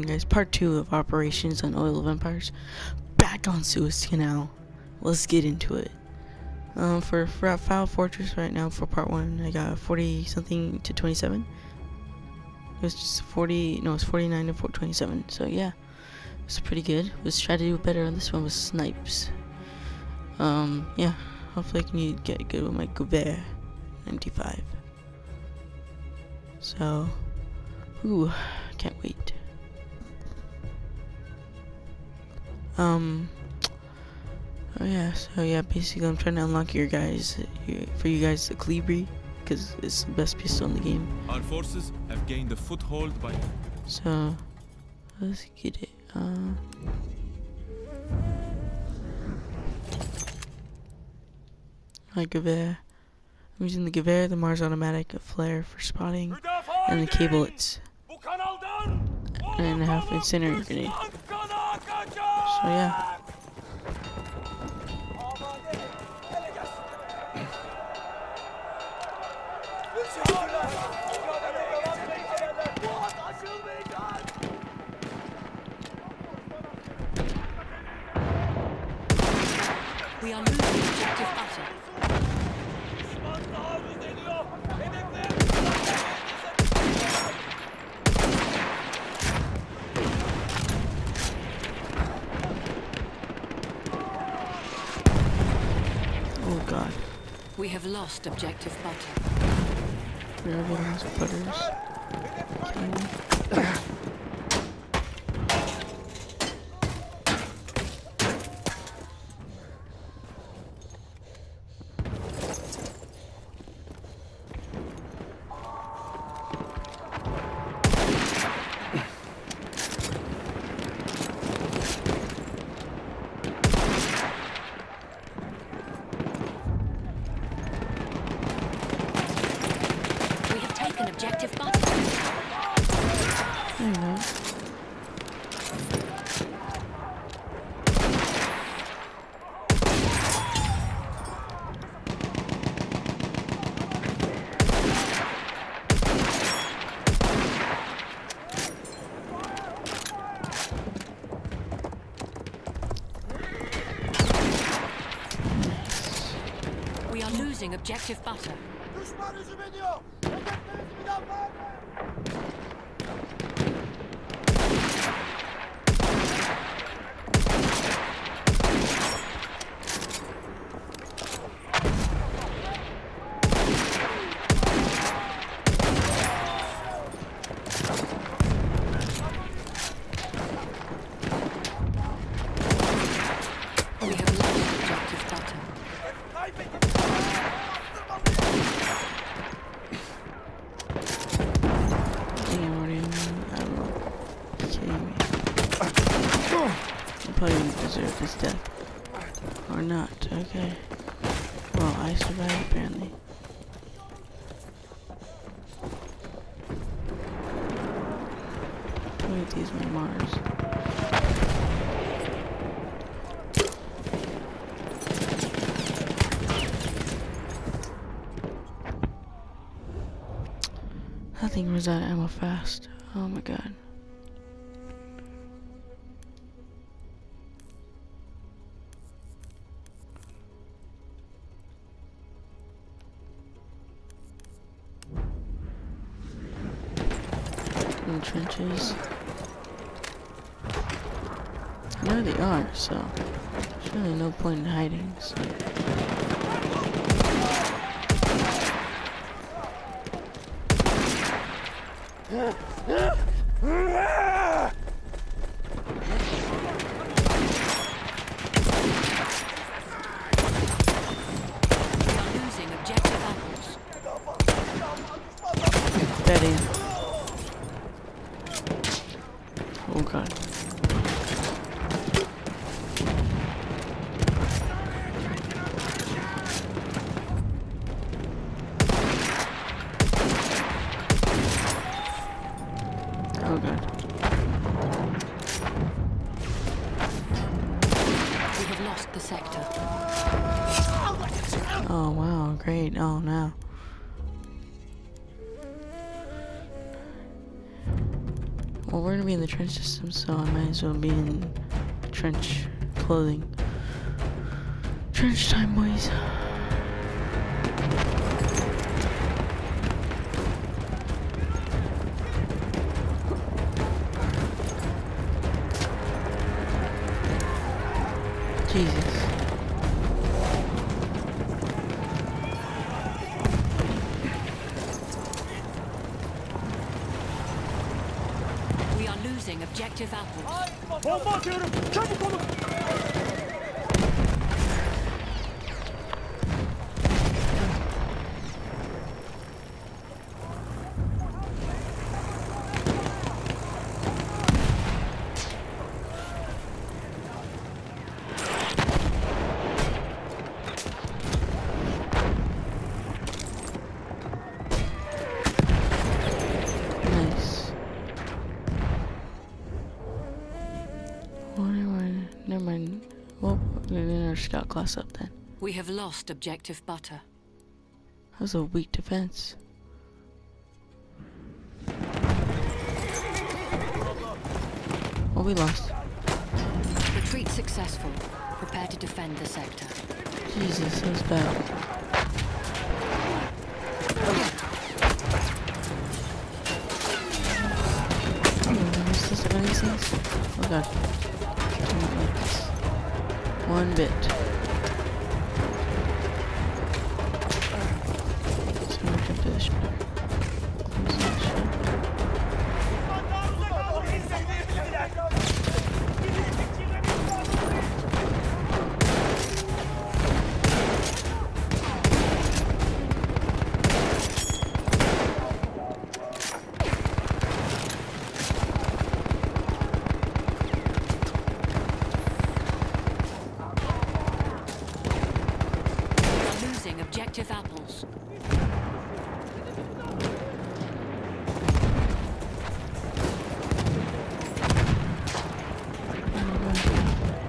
guys part two of operations on oil of empires. Back on suez canal. Let's get into it. Um for, for File fortress right now for part one i got 40 something to 27 it was just 40 no it's 49 to 27 so yeah. It's pretty good. Let's try to do better on this one with snipes. Um yeah. Hopefully i can get good with my Gewehr 95 so ooh can't wait Um. Oh yeah. So yeah, basically, I'm trying to unlock your guys for you guys the Kolibri because it's the best pistol in the game. Our forces have gained a foothold by. So let's get it. Uh. My Gewehr. I'm using the Gewehr, the Mars automatic, a flare for spotting, and the K-bullets. And a half incendiary grenade. So yeah. We are losing objective butter. Oh god. We have lost objective butter. We're having butters. Okay. We have taken objective butter. There you go. We are losing objective butter. We have lost objective butter. Damn, already. I don't know. You kidding me? I probably didn't deserve this death. Or not, okay. Well, I survived apparently. At these my Mars. That thing runs out of ammo fast. Oh my god. In the trenches. Know they are, so there's really no point in hiding. So. We are losing objective apples. Betty. Oh god. Oh god. We have lost the sector. Oh wow, great. Oh no. Well, we're gonna be in the trench system, so I might as well be in trench clothing. Trench time, boys. Objective apples. Bomba atıyorum. Çabuk olun. Scout class up then. We have lost objective butter. That was a weak defense. Well, we lost. Retreat successful. Prepare to defend the sector. Jesus, that was bad. Oh, is this one of these things? Oh god. One bit. Objective apples.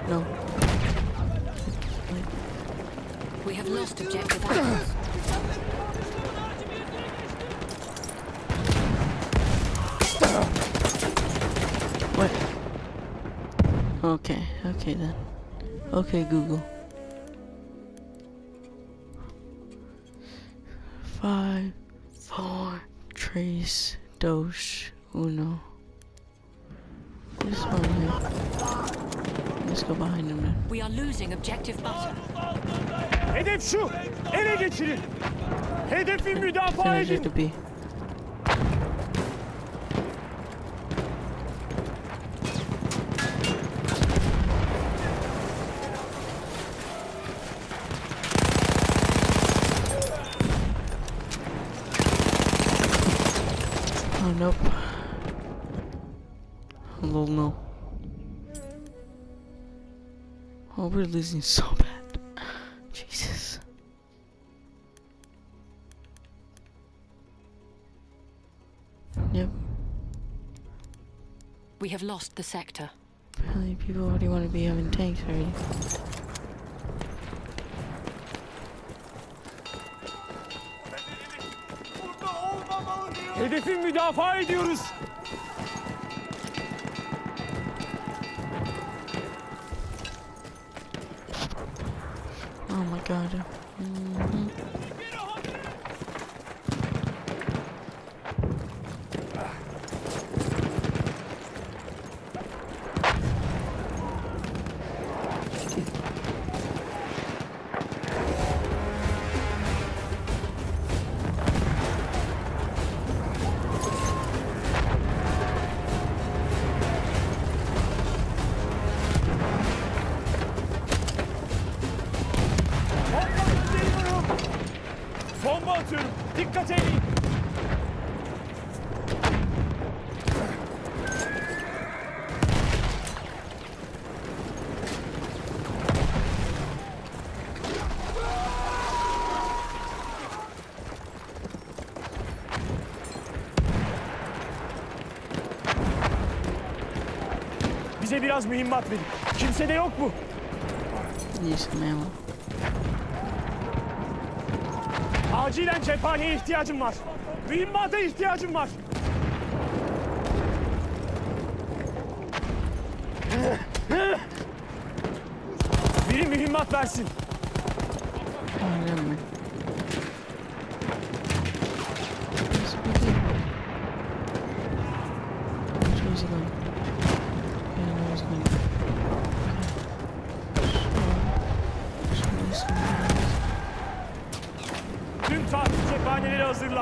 No. We have lost objective apples. What? Okay, okay then. Okay, Google. Five, four, trace, dos, uno. This one here. Let's go behind him then. We are losing objective butter. Hedef şu. Ele geçirin. Hedefi müdafaa Finish edin. Oh, we're losing so bad. Jesus. Yep. We have lost the sector. Apparently people already want to be having tanks already. Hedefi müdafaa ediyoruz. Oh my god. biraz mühimmat verin. Kimse de yok mu? Yaşamaya bak. Acilen cephaneye ihtiyacım var. Mühimmata ihtiyacım var. Biri mühimmat versin. Aynen mi?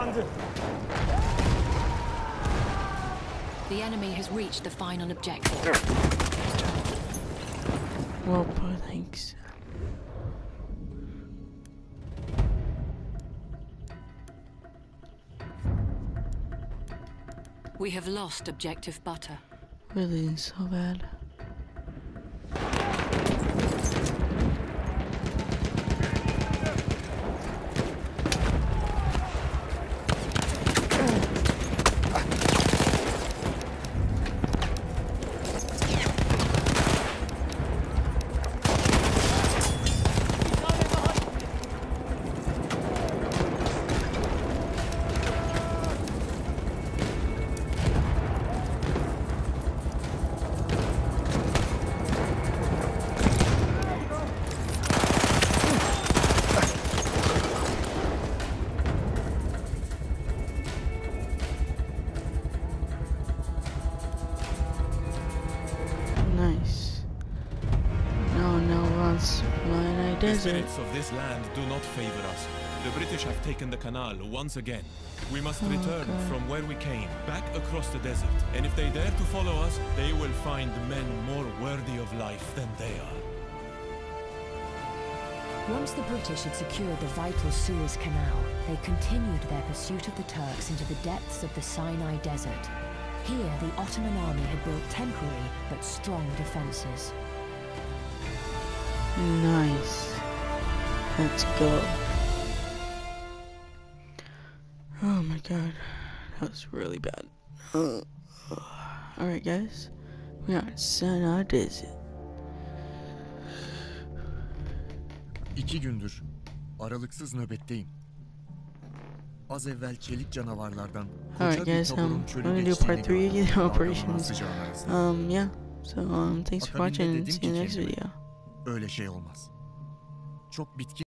Cephaneleri. The enemy has reached the final objective. Well, boy, thanks. We have lost objective butter. Really, so bad. Sinai The eh? spirits of this land do not favor us. The British have taken the canal once again. We must return God. from where we came, back across the desert. And if they dare to follow us, they will find men more worthy of life than they are. Once the British had secured the vital Suez Canal, they continued their pursuit of the Turks into the depths of the Sinai Desert. Here, the Ottoman army had built temporary but strong defenses. Nice. Let's go. Oh my god. That was really bad. Alright, guys. We are Sinai Desert. İki gündür aralıksız nöbetteyim. Az evvel çelik canavarlardan koca bir guys. Um, taburun I'm çölü gonna do geçtiğini part three gördüm. again. Operations. sıcağın arasında. Um, yeah. So, um, thanks for Akabinde watching and dedim see you ki next kendime, video. Öyle şey olmaz. Çok bitkin